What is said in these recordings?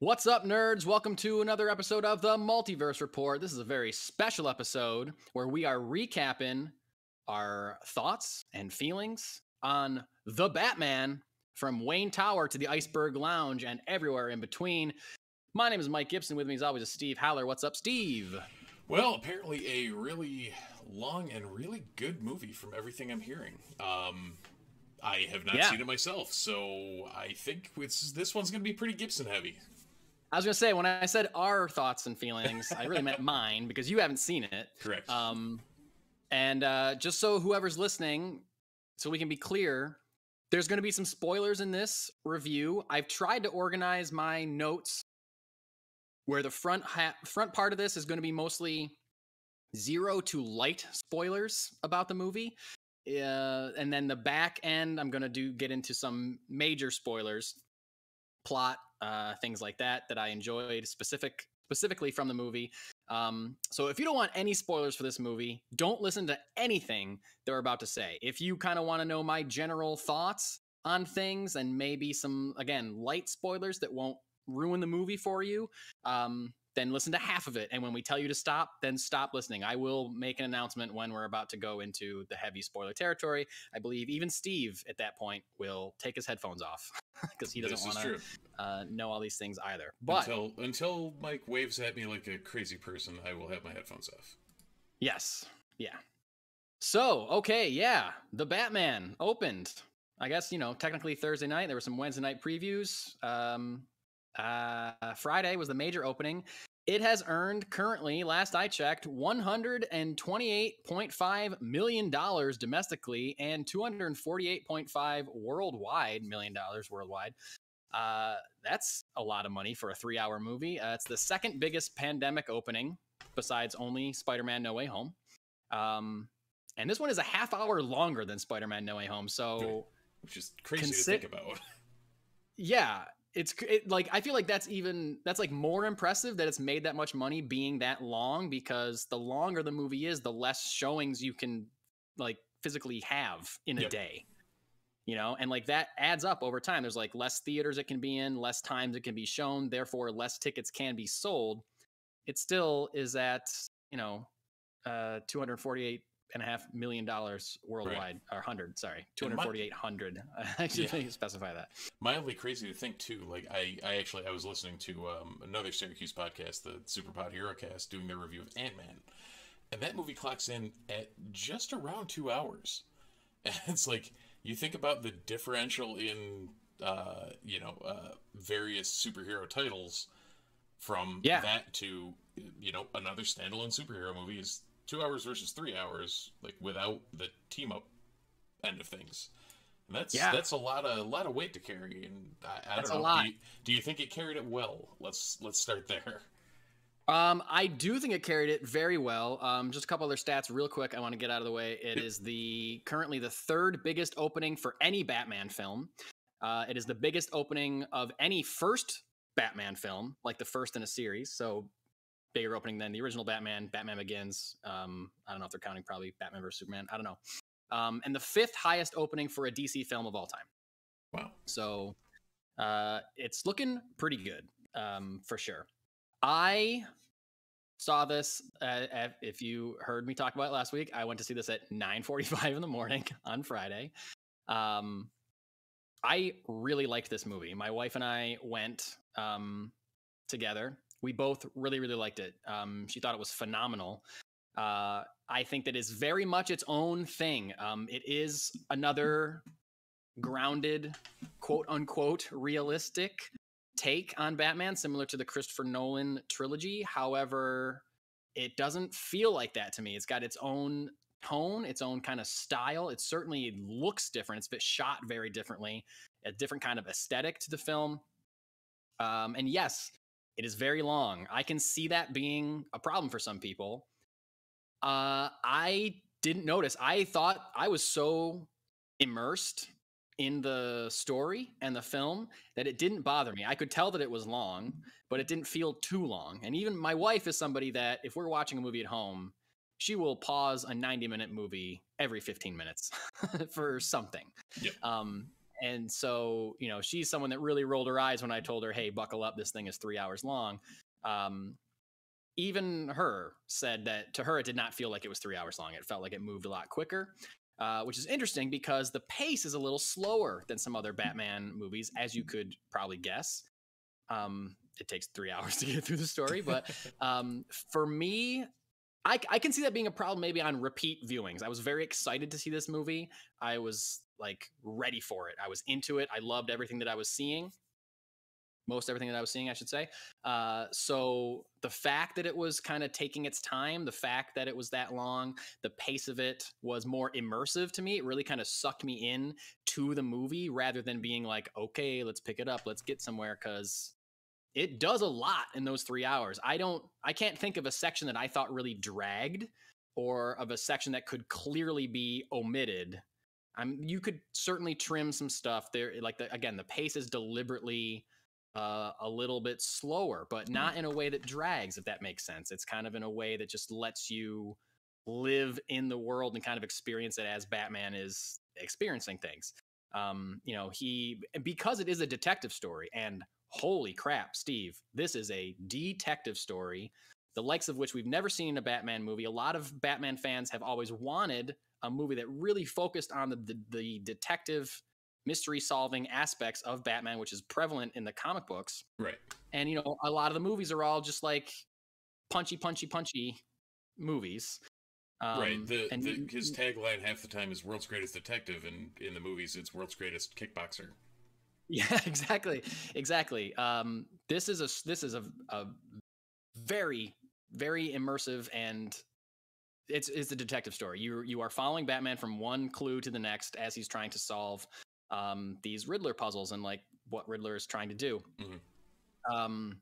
What's up, nerds? Welcome to another episode of the Multiverse Report. This is a very special episode where we are recapping our thoughts and feelings on The Batman from Wayne Tower to the Iceberg Lounge and everywhere in between. My name is Mike Gibson. With me, as always, is Steve Haller. What's up, Steve? Well, apparently a really long and really good movie from everything I'm hearing. Um, I have not Yeah. seen it myself, so I think this one's going to be pretty Gibson heavy. I was going to say, when I said our thoughts and feelings, I really meant mine because you haven't seen it. Correct. Um, and uh, just so whoever's listening, so we can be clear, there's going to be some spoilers in this review. I've tried to organize my notes where the front ha- front part of this is going to be mostly zero to light spoilers about the movie. Uh, and then the back end, I'm going to do get into some major spoilers, plot, uh, things like that that I enjoyed specific specifically from the movie. Um, so if you don't want any spoilers for this movie, don't listen to anything they're about to say. If you kind of want to know my general thoughts on things and maybe some again light spoilers that won't ruin the movie for you, um, then listen to half of it. And when we tell you to stop, then stop listening. I will make an announcement when we're about to go into the heavy spoiler territory. I believe even Steve at that point will take his headphones off because he doesn't want to uh, know all these things either. But until until Mike waves at me like a crazy person, I will have my headphones off. Yes. Yeah. So, okay, yeah. The Batman opened. I guess, you know, technically Thursday night. There were some Wednesday night previews. Um uh Friday was the major opening. It has earned currently, last I checked, $128.5 million domestically and $248.5 worldwide million dollars worldwide. Uh, that's a lot of money for a three hour movie. Uh, it's the second biggest pandemic opening besides only Spider Man No Way Home. Um, and this one is a half hour longer than Spider Man No Way Home. So, Which is crazy Consi- to think about. yeah, it's it, like I feel like that's even that's like more impressive that it's made that much money being that long because the longer the movie is, the less showings you can like physically have in a Yep. day. You know, and like that adds up over time. There's like less theaters it can be in, less times it can be shown, therefore less tickets can be sold. It still is at, you know, uh 248 and a half million dollars worldwide or 100 sorry And 248 hundred i should Yeah. specify that Mildly crazy to think too. Like I, I actually I was listening to um, another Syracuse podcast, the Superpod HeroCast, doing their review of Ant Man, and that movie clocks in at just around two hours. And it's like you think about the differential in uh, you know uh, various superhero titles from Yeah. that to you know another standalone superhero movie is two hours versus three hours, like without the team up end of things. And that's Yeah. that's a lot of a lot of weight to carry, and I, I That's don't a know. lot. Do, you, do you think it carried it well? Let's let's start there. Um, I do think it carried it very well. Um, just a couple other stats, real quick. I want to get out of the way. It is the currently the third biggest opening for any Batman film. Uh, it is the biggest opening of any first Batman film, like the first in a series. So bigger opening than the original Batman, Batman Begins. Um, I don't know if they're counting probably Batman vs Superman. I don't know. Um, and the fifth highest opening for a DC film of all time. Wow. So uh, it's looking pretty good um, for sure. I saw this. Uh, if you heard me talk about it last week, I went to see this at 9:45 in the morning on Friday. Um, I really liked this movie. My wife and I went um, together. We both really, really liked it. Um, she thought it was phenomenal. Uh, I think that is very much its own thing. Um, it is another grounded, quote unquote, realistic take on Batman, similar to the Christopher Nolan trilogy. However, it doesn't feel like that to me. It's got its own tone, its own kind of style. It certainly looks different. It's been shot very differently, a different kind of aesthetic to the film. Um, and yes, it is very long. I can see that being a problem for some people. Uh, I didn't notice. I thought I was so immersed in the story and the film that it didn't bother me. I could tell that it was long, but it didn't feel too long. And even my wife is somebody that if we're watching a movie at home, she will pause a 90 minute movie every 15 minutes for something. Yep. Um, and so you know she's someone that really rolled her eyes when I told her, "Hey, buckle up, this thing is three hours long." Um, even her said that to her it did not feel like it was three hours long. It felt like it moved a lot quicker. Uh, which is interesting because the pace is a little slower than some other Batman movies, as you could probably guess. Um, it takes three hours to get through the story, but um, for me, I, I can see that being a problem maybe on repeat viewings. I was very excited to see this movie. I was like ready for it. I was into it. I loved everything that I was seeing most everything that I was seeing, I should say. Uh, so the fact that it was kind of taking its time, the fact that it was that long, the pace of it was more immersive to me. It really kind of sucked me in to the movie rather than being like, okay, let's pick it up, let's get somewhere, because it does a lot in those three hours. I don't, I can't think of a section that I thought really dragged or of a section that could clearly be omitted. I'm, you could certainly trim some stuff there. Like the, again, the pace is deliberately uh, a little bit slower, but Mm-hmm. not in a way that drags, if that makes sense. It's kind of in a way that just lets you live in the world and kind of experience it as Batman is experiencing things. Um, you know, he because it is a detective story, and holy crap, Steve, this is a detective story, the likes of which we've never seen in a Batman movie. A lot of Batman fans have always wanted a movie that really focused on the, the, the detective mystery solving aspects of Batman, which is prevalent in the comic books. Right. And you know, a lot of the movies are all just like punchy, punchy, punchy movies. Um, right. The, and the his tagline half the time is "World's Greatest Detective," and in the movies, it's "World's Greatest Kickboxer." Yeah, exactly, exactly. Um, this is a this is a, a very very immersive and it's it's a detective story. You you are following Batman from one clue to the next as he's trying to solve um, these Riddler puzzles and like what Riddler is trying to do. Mhm. Um,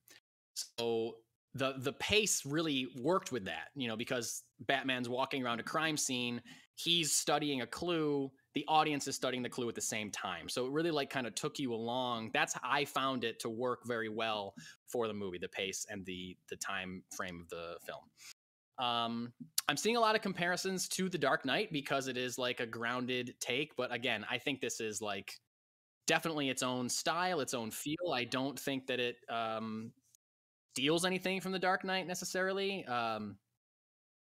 so the the pace really worked with that, you know, because Batman's walking around a crime scene, he's studying a clue, the audience is studying the clue at the same time. So it really like kind of took you along. That's how I found it to work very well for the movie, the pace and the the time frame of the film. Um, I'm seeing a lot of comparisons to The Dark Knight because it is like a grounded take, but again, I think this is like definitely its own style, its own feel. I don't think that it um, steals anything from The Dark Knight necessarily. Um,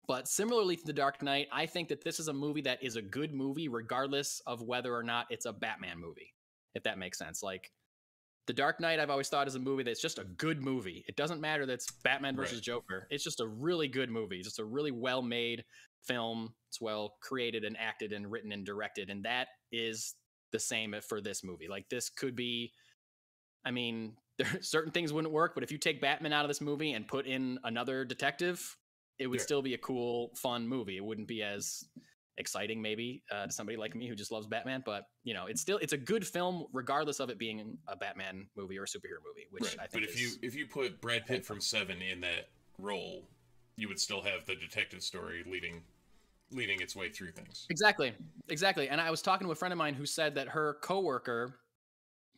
but similarly to The Dark Knight, I think that this is a movie that is a good movie regardless of whether or not it's a Batman movie, if that makes sense. Like The Dark Knight, I've always thought is a movie that's just a good movie. It doesn't matter that it's Batman versus Right. Joker. It's just a really good movie, just a really well made film. It's well created and acted and written and directed. And that is the same for this movie. Like this could be, I mean, there certain things wouldn't work, but if you take Batman out of this movie and put in another detective, it would Yeah. still be a cool, fun movie. It wouldn't be as exciting maybe uh, to somebody like me who just loves Batman, but you know, it's still it's a good film regardless of it being a Batman movie or a superhero movie, which Right. I But think if you if you put Brad Pitt from Seven in that role, you would still have the detective story leading leading its way through things. Exactly. Exactly. And I was talking to a friend of mine who said that her coworker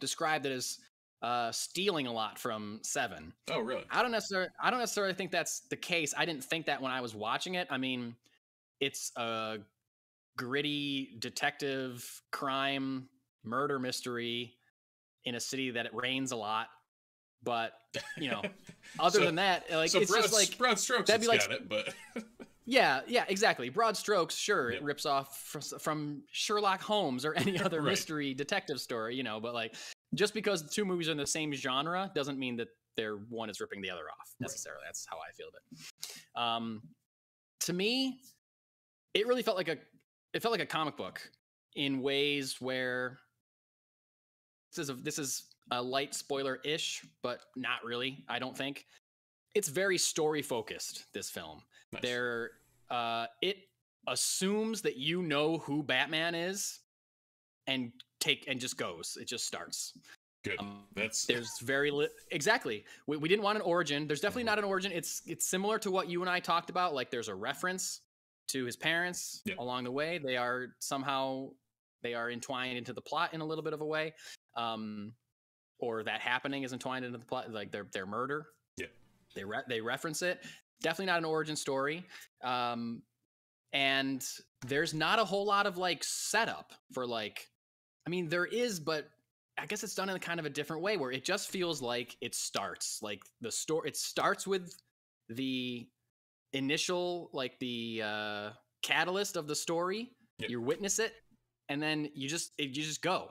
described it as uh, stealing a lot from Seven. Oh, really? I don't necessarily I don't necessarily think that's the case. I didn't think that when I was watching it. I mean, it's a gritty detective crime murder mystery in a city that it rains a lot. But you know, other So- than that, like so it's broad, just like broad strokes, that'd be like- it, but yeah, yeah, exactly. Broad strokes, sure, Yeah. it rips off from, from Sherlock Holmes or any other Right. mystery detective story, you know. But like, just because the two movies are in the same genre doesn't mean that they're one is ripping the other off Right. necessarily. That's how I feel of it. Um, to me, it really felt like a it felt like a comic book in ways where this is a this is a light spoiler ish, but not really. I don't think it's very story focused. This film Nice. there uh it assumes that you know who batman is and take and just goes it just starts good. um, That's there's very li- exactly we, we didn't want an origin there's definitely Mhm. not an origin it's it's similar to what you and i talked about like there's a reference to his parents Yeah. along the way they are somehow they are entwined into the plot in a little bit of a way um or that happening is entwined into the plot like their their murder Yeah. they re- they reference it definitely not an origin story um and there's not a whole lot of like setup for like I mean, there is, but I guess it's done in a kind of a different way where it just feels like it starts like the story. It starts with the initial, like the uh, catalyst of the story. You witness it, and then you just it, you just go,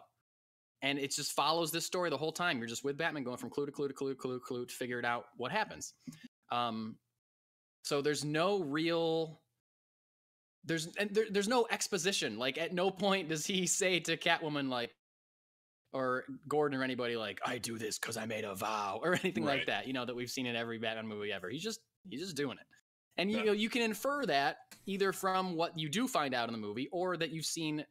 and it just follows this story the whole time. You're just with Batman, going from clue to clue to clue to clue to clue to figure it out what happens. Um, so there's no real there's and there, there's no exposition. Like at no point does he say to Catwoman like or Gordon or anybody like I do this because I made a vow or anything like that. You know that we've seen in every Batman movie ever. He's just he's just doing it. And you Yeah. know you can infer that either from what you do find out in the movie or that you've seen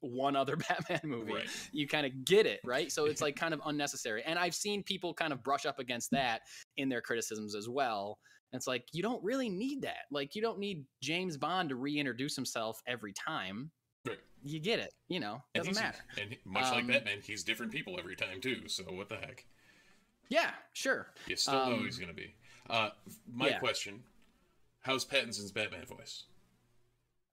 one other Batman movie. Right. You kind of get it, right? So it's like kind of unnecessary. And I've seen people kind of brush up against that in their criticisms as well. And it's like you don't really need that. Like you don't need James Bond to reintroduce himself every time. Right. You get it, you know. And Doesn't matter. And much like Um, Batman, he's different people every time too. So what the heck? Yeah, sure. You still know Um, he's gonna be. Uh, my yeah. question: How's Pattinson's Batman voice?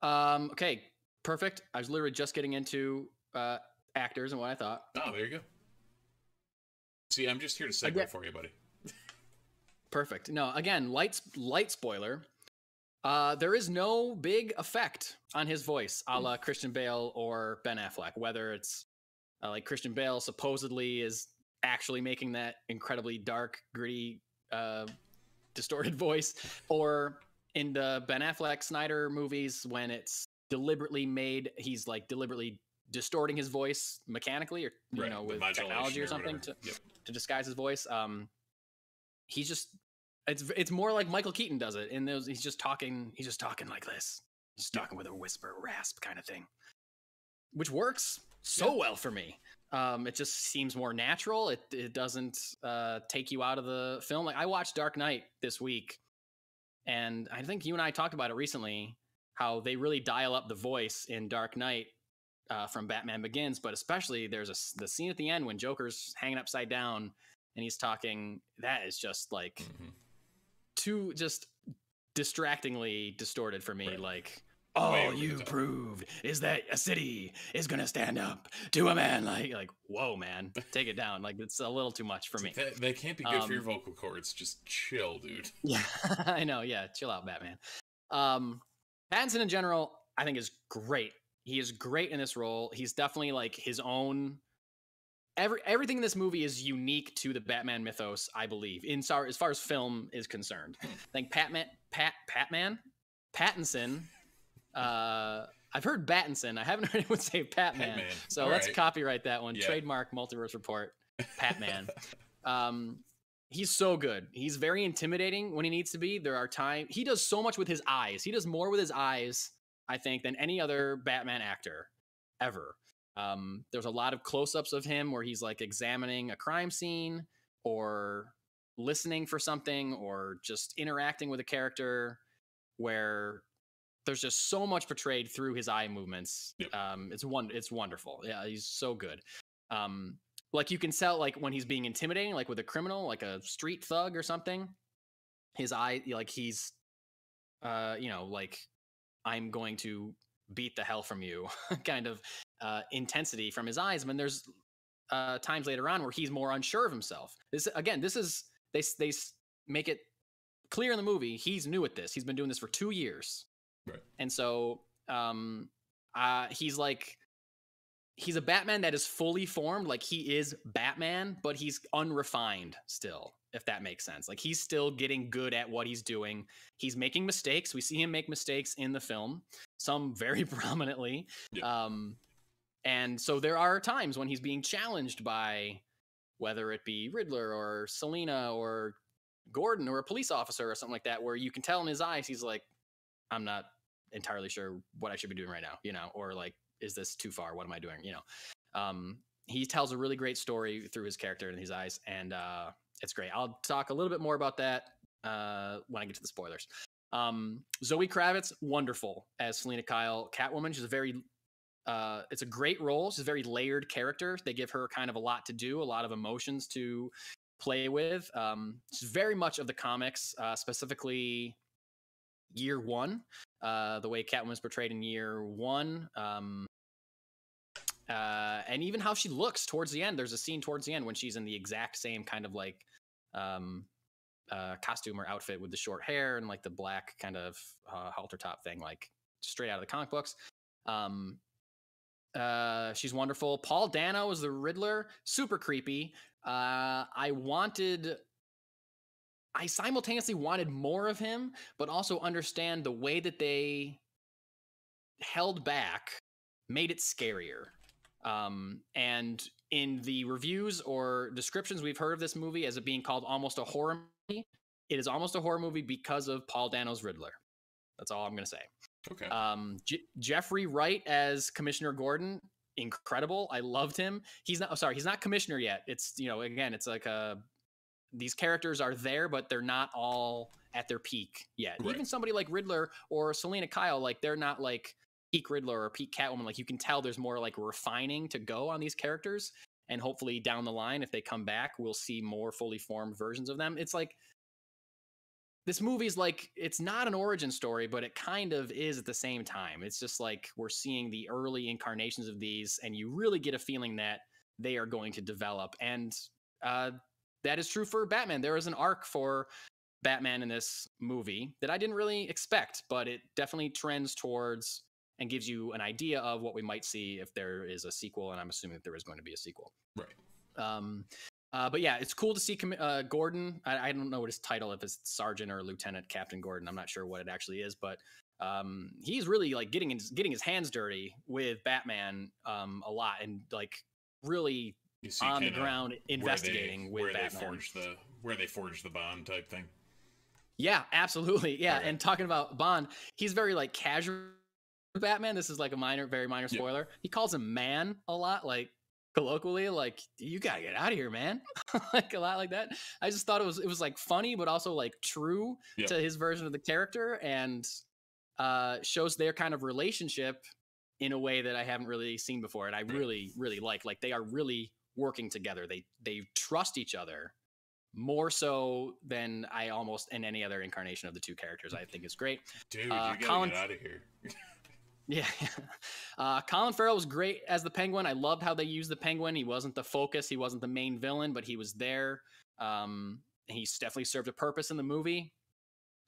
Um, okay, perfect. I was literally just getting into uh, actors and what I thought. Oh, there you go. See, I'm just here to segue for you, buddy. Perfect. No, again, light light spoiler. Uh, there is no big effect on his voice, a la Christian Bale or Ben Affleck. Whether it's uh, like Christian Bale supposedly is actually making that incredibly dark, gritty, uh, distorted voice, or in the Ben Affleck Snyder movies when it's deliberately made, he's like deliberately distorting his voice mechanically or you Right, know with technology or or something whatever. to Yep. to disguise his voice. Um, he's just it's it's more like Michael Keaton does it. and those, he's just talking. He's just talking like this. Just talking with a whisper, rasp kind of thing, which works so Yeah. well for me. Um, it just seems more natural. It it doesn't uh, take you out of the film. Like I watched Dark Knight this week, and I think you and I talked about it recently. How they really dial up the voice in Dark Knight uh, from Batman Begins, but especially there's a the scene at the end when Joker's hanging upside down and he's talking. That is just like Mhm. too just distractingly distorted for me. Right. Like, all you proved is that a city is gonna stand up to a man. Like, like, whoa, man, take it down. Like, it's a little too much for me. that, that can't be good for your Um, vocal cords. Just chill, dude. Yeah, I know. Yeah, chill out, Batman. Um, Pattinson in general, I think is great. He is great in this role. He's definitely like his own. Every everything in this movie is unique to the Batman mythos, I believe. In as far as film is concerned, I think Patman, Pat, Patman, Pattinson. Uh, I've heard Battinson. I haven't heard anyone say Patman. Patman. So All let's right. copyright that one. Yeah. Trademark multiverse report. Patman. um, he's so good. He's very intimidating when he needs to be. There are times he does so much with his eyes. He does more with his eyes, I think, than any other Batman actor ever. Um, there's a lot of close-ups of him where he's like examining a crime scene or listening for something or just interacting with a character where there's just so much portrayed through his eye movements. Yep. Um, it's one, it's wonderful. Yeah, he's so good. Um, like you can tell, like when he's being intimidating, like with a criminal, like a street thug or something. His eye, like he's, uh, you know, like I'm going to beat the hell from you, kind of uh, intensity from his eyes. I mean, there's uh, times later on where he's more unsure of himself. This again, this is they they make it clear in the movie he's new at this. He's been doing this for two years, Right. and so um, uh, he's like he's a Batman that is fully formed, like he is Batman, but he's unrefined still. If that makes sense, like he's still getting good at what he's doing. He's making mistakes. We see him make mistakes in the film, some very prominently. Yeah. Um, and so there are times when he's being challenged by whether it be Riddler or Selina or Gordon or a police officer or something like that, where you can tell in his eyes he's like, I'm not entirely sure what I should be doing right now, you know, or like, is this too far? What am I doing? You know, um, he tells a really great story through his character in his eyes, and uh, it's great. I'll talk a little bit more about that uh, when I get to the spoilers. Um, Zoe Kravitz, wonderful as Selina Kyle, Catwoman. She's a very uh, it's a great role. She's a very layered character. They give her kind of a lot to do, a lot of emotions to play with. Um, she's very much of the comics, uh, specifically year one, uh, the way Catwoman's portrayed in year one. Um, uh, and even how she looks towards the end. There's a scene towards the end when she's in the exact same kind of like um, uh, costume or outfit with the short hair and like the black kind of uh, halter top thing, like straight out of the comic books. Um, uh, she's wonderful. Paul Dano is the Riddler, super creepy. Uh, I wanted, I simultaneously wanted more of him, but also understand the way that they held back made it scarier. Um, and in the reviews or descriptions we've heard of this movie as it being called almost a horror movie, it is almost a horror movie because of Paul Dano's Riddler. That's all I'm going to say. Okay. Um, J- Jeffrey Wright as Commissioner Gordon, incredible. I loved him. He's not. Oh, sorry, he's not commissioner yet. It's you know, again, it's like a these characters are there, but they're not all at their peak yet. Right. Even somebody like Riddler or Selina Kyle, like they're not like peak Riddler or peak Catwoman. Like you can tell there's more like refining to go on these characters, and hopefully down the line, if they come back, we'll see more fully formed versions of them. It's like this movie's like it's not an origin story, but it kind of is at the same time. It's just like we're seeing the early incarnations of these, and you really get a feeling that they are going to develop. And uh, that is true for Batman. There is an arc for Batman in this movie that I didn't really expect, but it definitely trends towards and gives you an idea of what we might see if there is a sequel. And I'm assuming that there is going to be a sequel. Right. Um, uh, but yeah, it's cool to see uh, Gordon. I, I, don't know what his title, if it's Sergeant or Lieutenant Captain Gordon. I'm not sure what it actually is, but um, he's really like getting his, getting his hands dirty with Batman um, a lot, and like really on the ground investigating where they, with where Batman. They forge the where they forge the bond type thing. Yeah, absolutely. Yeah, Okay. and talking about Bond, he's very like casual. Batman. This is like a minor, very minor Yeah. spoiler. He calls him man a lot, like colloquially, like you gotta get out of here, man. like a lot like that. I just thought it was it was like funny, but also like true Yeah. to his version of the character, and uh, shows their kind of relationship in a way that I haven't really seen before, and I really, really like. Like they are really working together. They they trust each other more so than I almost in any other incarnation of the two characters. I think is great. Dude, Uh, you gotta Colin- get out of here. Yeah. Uh, Colin Farrell was great as the Penguin. I loved how they used the Penguin. He wasn't the focus, he wasn't the main villain, but he was there. Um, he's definitely served a purpose in the movie.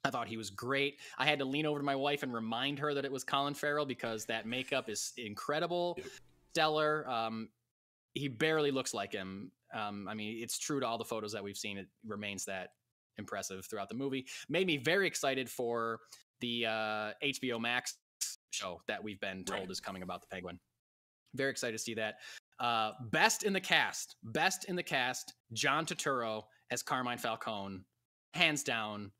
I thought he was great. I had to lean over to my wife and remind her that it was Colin Farrell because that makeup is incredible, Yep. stellar. Um, he barely looks like him. Um, I mean, it's true to all the photos that we've seen. It remains that impressive throughout the movie. Made me very excited for the uh, HBO Max show that we've been told Right. is coming about the Penguin. Very excited to see that. Uh, best in the cast, best in the cast, John Turturro as Carmine Falcone, hands down,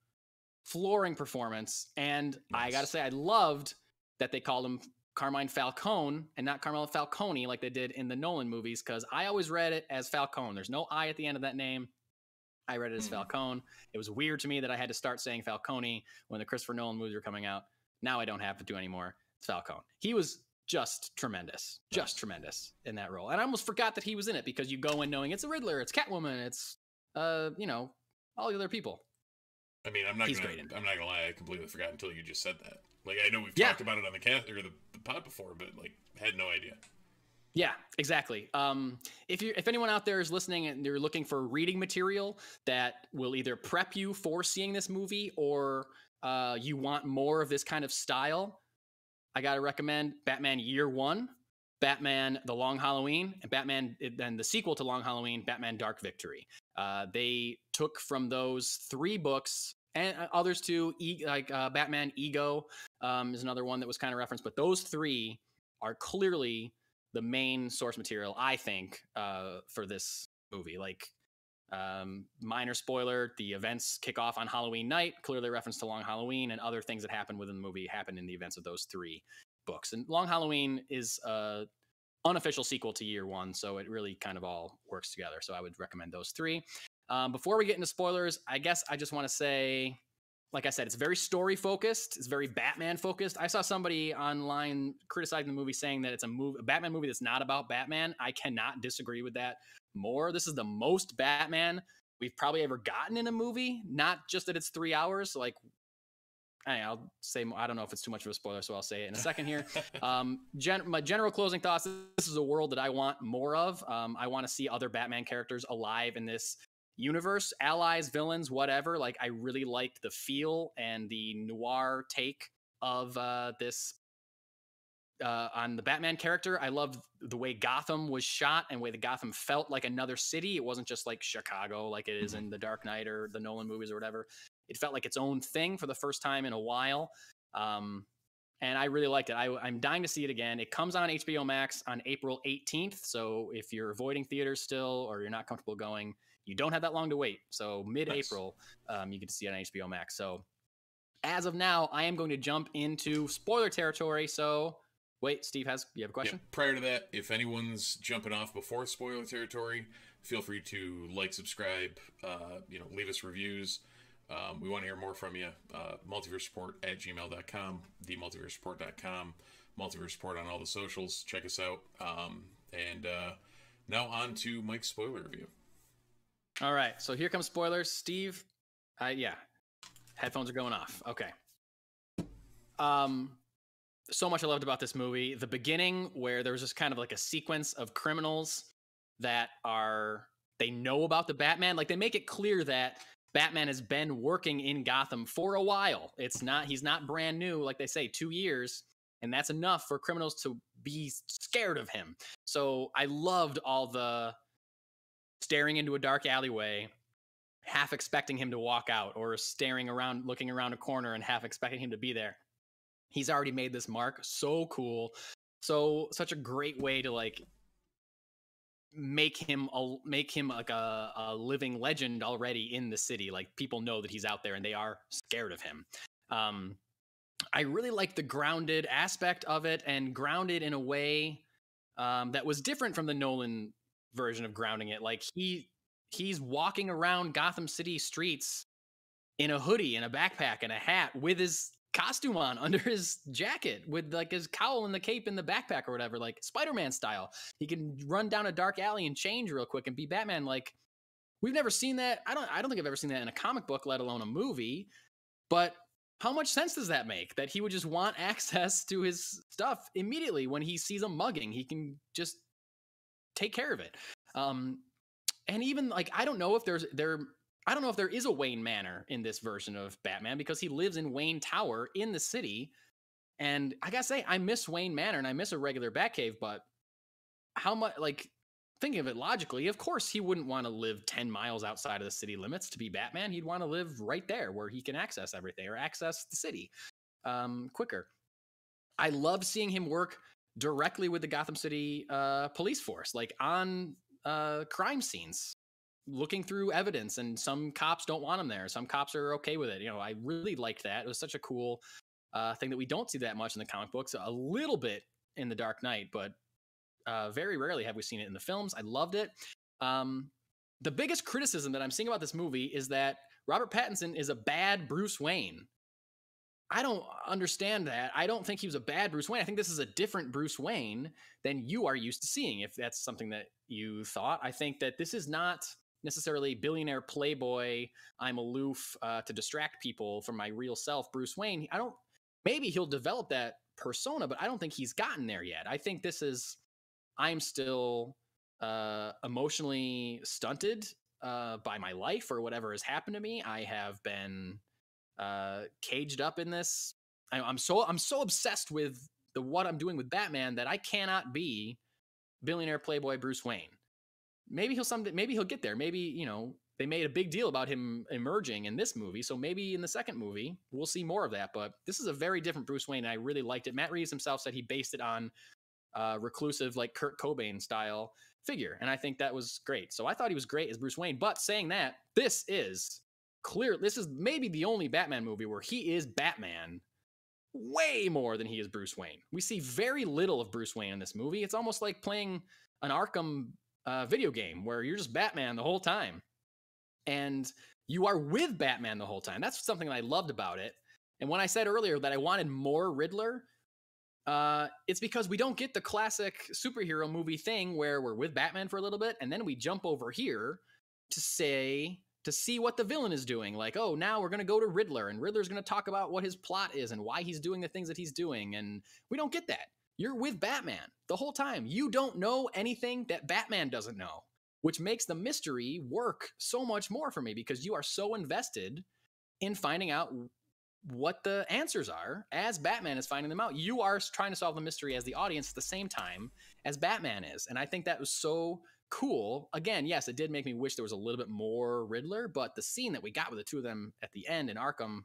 flooring performance. And I gotta say, I loved that they called him Carmine Falcone and not Carmelo Falcone like they did in the Nolan movies, because I always read it as Falcone. There's no I at the end of that name. I read it as Mhm. Falcone. It was weird to me that I had to start saying Falcone when the Christopher Nolan movies were coming out. Now I don't have to do anymore. It's Falcone. He was just tremendous, just Nice. tremendous in that role. And I almost forgot that he was in it because you go in knowing it's a Riddler, it's Catwoman, it's uh, you know, all the other people. I mean, I'm not He's gonna. great. I'm not gonna lie. I completely forgot until you just said that. Like, I know we've Yeah. talked about it on the cast or the pod before, but like, had no idea. Yeah, exactly. Um, if you if anyone out there is listening and you're looking for reading material that will either prep you for seeing this movie or uh, you want more of this kind of style, I gotta recommend Batman Year One, Batman The Long Halloween, and Batman then the sequel to Long Halloween, Batman Dark Victory. Uh, they took from those three books and uh, others too, e- like uh, Batman Ego um, is another one that was kind of referenced, but those three are clearly the main source material, I think, uh, for this movie. Like, um, minor spoiler: the events kick off on Halloween night. Clearly, reference to Long Halloween and other things that happen within the movie happen in the events of those three books. And Long Halloween is a unofficial sequel to Year One, so it really kind of all works together. So I would recommend those three. Um, before we get into spoilers, I guess I just want to say like I said, it's very story focused. It's very Batman focused. I saw somebody online criticizing the movie, saying that it's a movie, a Batman movie that's not about Batman. I cannot disagree with that more. This is the most Batman we've probably ever gotten in a movie. Not just that it's three hours. Like I'll say I don't know if it's too much of a spoiler, so I'll say it in a second here. um, gen- my general closing thoughts: This is a world that I want more of. Um, I want to see other Batman characters alive in this universe, allies, villains, whatever. Like I really liked the feel and the noir take of uh, this uh, on the Batman character. I loved the way Gotham was shot and way the Gotham felt like another city. It wasn't just like Chicago, like it is mm-hmm. in the Dark Knight or the Nolan movies or whatever. It felt like its own thing for the first time in a while. Um, and I really liked it. I, am dying to see it again. It comes on HBO Max on April 18th. So if you're avoiding theaters still or you're not comfortable going, you don't have that long to wait. So mid April, nice. um, you get to see it on HBO Max. So as of now, I am going to jump into spoiler territory. So wait, Steve has you have a question? Yeah, prior to that, if anyone's jumping off before spoiler territory, feel free to like, subscribe, uh, you know, leave us reviews. Um, we want to hear more from you. Uh, multiverse support at gmail.com, themultiversereport.com, multiverse support on all the socials. Check us out. Um, and uh, now on to Mike's spoiler review. All right. So here comes spoilers. Steve, uh, yeah, headphones are going off. Okay. Um, so much I loved about this movie. The beginning, where there was just kind of like a sequence of criminals that are they know about the Batman. Like they make it clear that Batman has been working in Gotham for a while. It's not he's not brand new, like they say, two years, and that's enough for criminals to be scared of him. So I loved all the staring into a dark alleyway, half expecting him to walk out, or staring around, looking around a corner and half expecting him to be there. He's already made this mark. So cool. So such a great way to like make him a, make him like a, a living legend already in the city. Like people know that he's out there and they are scared of him. Um, I really like the grounded aspect of it and grounded in a way um, that was different from the Nolan version of grounding it. Like he he's walking around Gotham City streets in a hoodie and a backpack and a hat with his costume on under his jacket with like his cowl and the cape in the backpack or whatever, like Spider-Man style. He can run down a dark alley and change real quick and be Batman. Like we've never seen that. I don't I don't think I've ever seen that in a comic book, let alone a movie. But how much sense does that make? That he would just want access to his stuff immediately when he sees a mugging. He can just take care of it. Um, and even like I don't know if there's there I don't know if there is a Wayne Manor in this version of Batman because he lives in Wayne Tower in the city. And I gotta say, I miss Wayne Manor and I miss a regular Batcave, but how much, like, thinking of it logically, of course he wouldn't want to live 10 miles outside of the city limits to be Batman. He'd want to live right there where he can access everything or access the city um, quicker. I love seeing him work directly with the Gotham City uh, police force, like on uh, crime scenes looking through evidence and some cops don't want him there some cops are okay with it you know i really liked that it was such a cool uh, thing that we don't see that much in the comic books a little bit in the dark knight but uh, very rarely have we seen it in the films i loved it um, the biggest criticism that i'm seeing about this movie is that robert pattinson is a bad bruce wayne I don't understand that. I don't think he was a bad Bruce Wayne. I think this is a different Bruce Wayne than you are used to seeing, if that's something that you thought. I think that this is not necessarily billionaire playboy. I'm aloof uh, to distract people from my real self, Bruce Wayne. I don't. Maybe he'll develop that persona, but I don't think he's gotten there yet. I think this is. I'm still uh, emotionally stunted uh, by my life or whatever has happened to me. I have been uh, caged up in this. I, I'm so I'm so obsessed with the what I'm doing with Batman that I cannot be billionaire playboy Bruce Wayne maybe he'll some maybe he'll get there. Maybe you know they made a big deal about him emerging in this movie, so maybe in the second movie we'll see more of that. But this is a very different Bruce Wayne. And I really liked it. Matt Reeves himself said he based it on uh, reclusive, like Kurt Cobain style figure, and I think that was great. So I thought he was great as Bruce Wayne. But saying that, this is clear. This is maybe the only Batman movie where he is Batman way more than he is Bruce Wayne. We see very little of Bruce Wayne in this movie. It's almost like playing an Arkham uh, video game where you're just Batman the whole time, and you are with Batman the whole time. That's something that I loved about it. And when I said earlier that I wanted more Riddler, uh, it's because we don't get the classic superhero movie thing where we're with Batman for a little bit and then we jump over here to say to see what the villain is doing. Like, oh, now we're going to go to Riddler and Riddler's going to talk about what his plot is and why he's doing the things that he's doing. And we don't get that. You're with Batman the whole time. You don't know anything that Batman doesn't know, which makes the mystery work so much more for me because you are so invested in finding out what the answers are as Batman is finding them out. You are trying to solve the mystery as the audience at the same time as Batman is. And I think that was so cool. Again, yes, it did make me wish there was a little bit more Riddler, but the scene that we got with the two of them at the end in Arkham,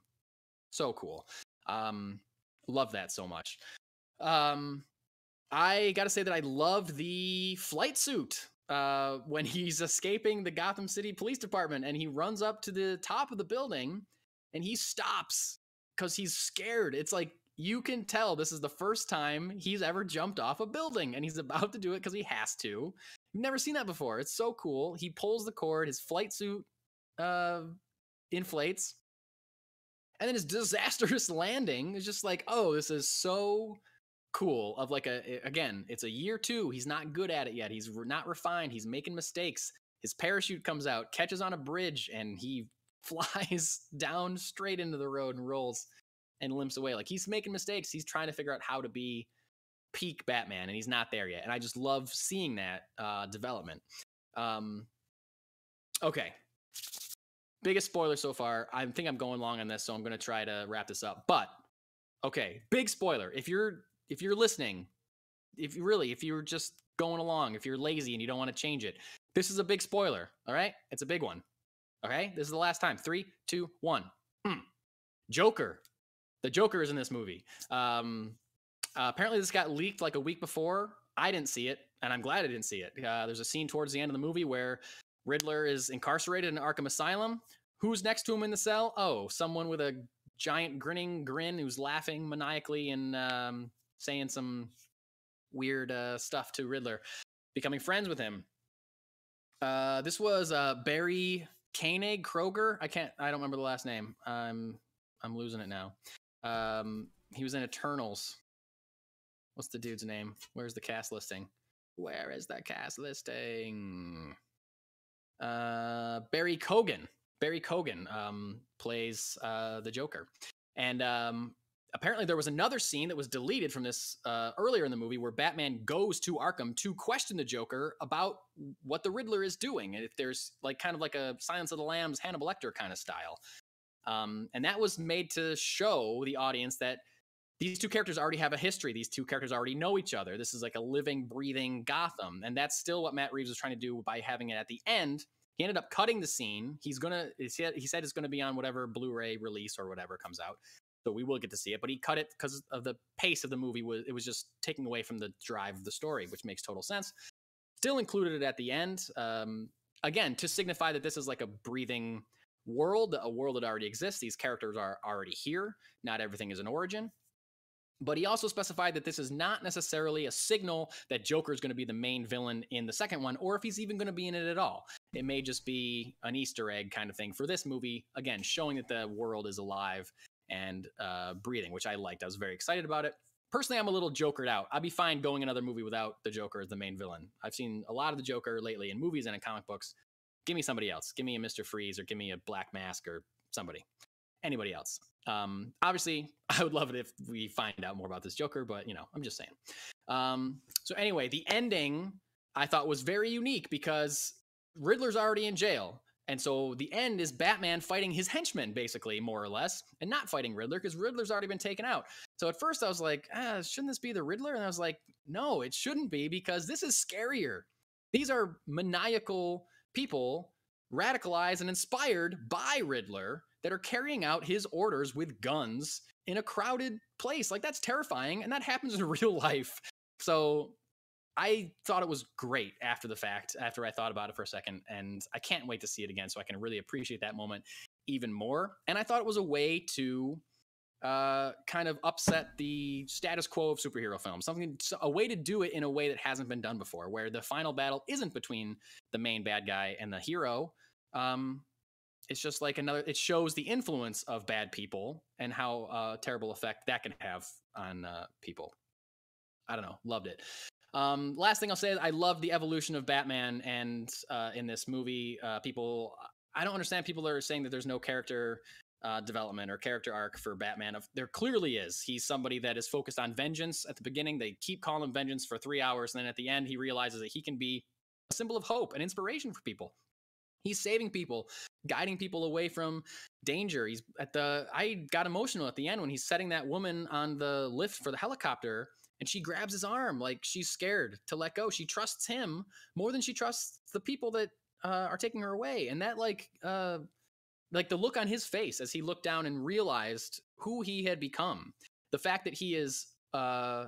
so cool. Um, love that so much. Um, I got to say that I loved the flight suit uh, when he's escaping the Gotham City Police Department and he runs up to the top of the building and he stops because he's scared. It's like you can tell this is the first time he's ever jumped off a building and he's about to do it because he has to. You've never seen that before. It's so cool. He pulls the cord, his flight suit uh, inflates, and then his disastrous landing is just like, oh, this is so cool. Of like a again, it's a year two. He's not good at it yet. He's not refined. He's making mistakes. His parachute comes out, catches on a bridge, and he flies down straight into the road and rolls and limps away. Like he's making mistakes. He's trying to figure out how to be peak Batman, and he's not there yet. And I just love seeing that uh, development. Um, okay, biggest spoiler so far. I think I'm going long on this, so I'm going to try to wrap this up. But okay, big spoiler. If you're if you're listening, if you really if you're just going along, if you're lazy and you don't want to change it, this is a big spoiler. All right, it's a big one. Okay, this is the last time. Three, two, one. Hmm. Joker the Joker is in this movie. Um, uh, apparently, this got leaked like a week before. I didn't see it, and I'm glad I didn't see it. Uh, there's a scene towards the end of the movie where Riddler is incarcerated in Arkham Asylum. Who's next to him in the cell? Oh, someone with a giant grinning grin who's laughing maniacally and um, saying some weird uh, stuff to Riddler, becoming friends with him. Uh, this was uh, Barry Koenig Kroger. I can't. I don't remember the last name. I'm I'm losing it now. Um, he was in Eternals. What's the dude's name? Where's the cast listing? Where is the cast listing? Uh, Barry Keoghan. Barry Keoghan um, plays uh, the Joker, and um, apparently there was another scene that was deleted from this uh, earlier in the movie where Batman goes to Arkham to question the Joker about what the Riddler is doing, and if there's like kind of like a Silence of the Lambs Hannibal Lecter kind of style. Um, and that was made to show the audience that these two characters already have a history. These two characters already know each other. This is like a living, breathing Gotham. And that's still what Matt Reeves was trying to do by having it at the end. He ended up cutting the scene. He's gonna. He said, he said it's gonna be on whatever Blu-ray release or whatever comes out. So we will get to see it. But he cut it because of the pace of the movie. Was it was just taking away from the drive of the story, which makes total sense. Still included it at the end. Um, again, to signify that this is like a breathing world, a world that already exists. These characters are already here. Not everything is an origin. But he also specified that this is not necessarily a signal that Joker is going to be the main villain in the second one, or if he's even going to be in it at all. It may just be an Easter egg kind of thing for this movie, again, showing that the world is alive and uh, breathing, which I liked. I was very excited about it. Personally, I'm a little jokered out. I'd be fine going another movie without the Joker as the main villain. I've seen a lot of the Joker lately in movies and in comic books give me somebody else. Give me a Mr. Freeze or give me a Black Mask or somebody. Anybody else. Um, obviously, I would love it if we find out more about this Joker, but you know, I'm just saying. Um, so anyway, the ending I thought was very unique because Riddler's already in jail. And so the end is Batman fighting his henchmen, basically, more or less, and not fighting Riddler because Riddler's already been taken out. So at first I was like, ah, shouldn't this be the Riddler? And I was like, no, it shouldn't be because this is scarier. These are maniacal people radicalized and inspired by Riddler that are carrying out his orders with guns in a crowded place. Like that's terrifying, and that happens in real life. So I thought it was great after the fact, after I thought about it for a second, and I can't wait to see it again so I can really appreciate that moment even more. And I thought it was a way to uh, kind of upset the status quo of superhero films. Something, a way to do it in a way that hasn't been done before, where the final battle isn't between the main bad guy and the hero. Um, it's just like another. It shows the influence of bad people and how uh, terrible effect that can have on uh, people. I don't know. Loved it. Um, last thing I'll say is I love the evolution of Batman, and uh, in this movie, uh, people I don't understand people that are saying that there's no character uh, development or character arc for Batman. There clearly is. He's somebody that is focused on vengeance. At the beginning, they keep calling him vengeance for three hours, and then at the end, he realizes that he can be a symbol of hope and inspiration for people. He's saving people, guiding people away from danger. He's at the. I got emotional at the end when he's setting that woman on the lift for the helicopter, and she grabs his arm like she's scared to let go. She trusts him more than she trusts the people that uh, are taking her away, and that like. Uh, like the look on his face as he looked down and realized who he had become the fact that he is uh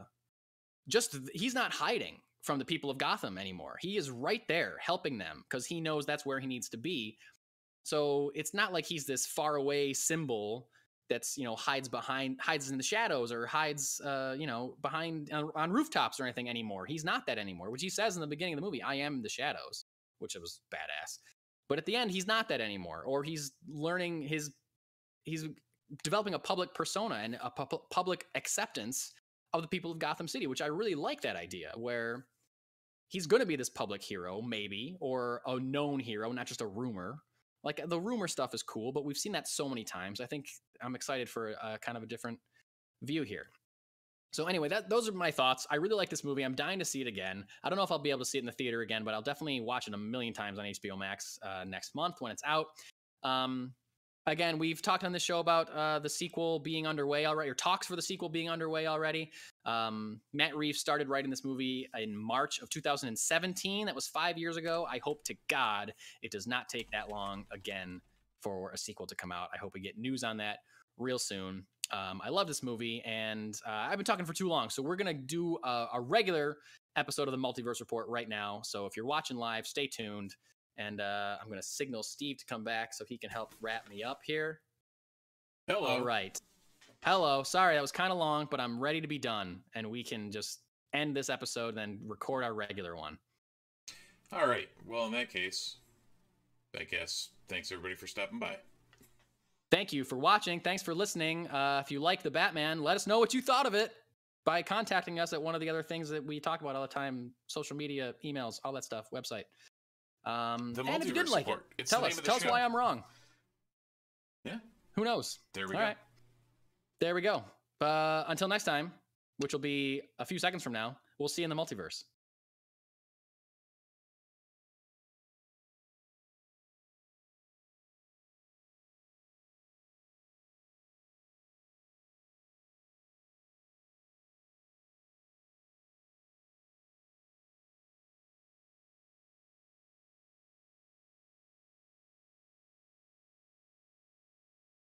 just he's not hiding from the people of Gotham anymore. He is right there helping them because he knows that's where he needs to be. So it's not like he's this far away symbol that's you know hides behind hides in the shadows or hides uh you know behind on, on rooftops or anything anymore. He's not that anymore, which he says in the beginning of the movie, "I am the shadows," which was badass. But at the end, he's not that anymore, or he's learning his he's developing a public persona and a pu- public acceptance of the people of Gotham City, which I really like that idea where he's going to be this public hero, maybe, or a known hero, not just a rumor. Like the rumor stuff is cool, but we've seen that so many times. I think I'm excited for a, kind of a different view here. So anyway, that those are my thoughts. I really like this movie. I'm dying to see it again. I don't know if I'll be able to see it in the theater again, but I'll definitely watch it a million times on HBO Max uh, next month when it's out. Um, again, we've talked on the show about uh, the sequel being underway already, or talks for the sequel being underway already. Um, Matt Reeves started writing this movie in March of 2017. That was five years ago. I hope to God it does not take that long again for a sequel to come out. I hope we get news on that real soon. Um, I love this movie, and uh, I've been talking for too long, so we're gonna do a, a, regular episode of the Multiverse Report right now. So if you're watching live, stay tuned, and uh, I'm gonna signal Steve to come back so he can help wrap me up here. Hello. All right. Hello. Sorry, that was kind of long, but I'm ready to be done, and we can just end this episode and then record our regular one. All right. Well, in that case, I guess thanks everybody for stopping by. Thank you for watching. Thanks for listening. Uh, if you like the Batman, let us know what you thought of it by contacting us at one of the other things that we talk about all the time social media, emails, all that stuff, website. Um, the and if you didn't like support. it, it's tell us. Tell show. us why I'm wrong. Yeah. Who knows? There we all go. Right. There we go. Uh, until next time, which will be a few seconds from now, we'll see you in the multiverse.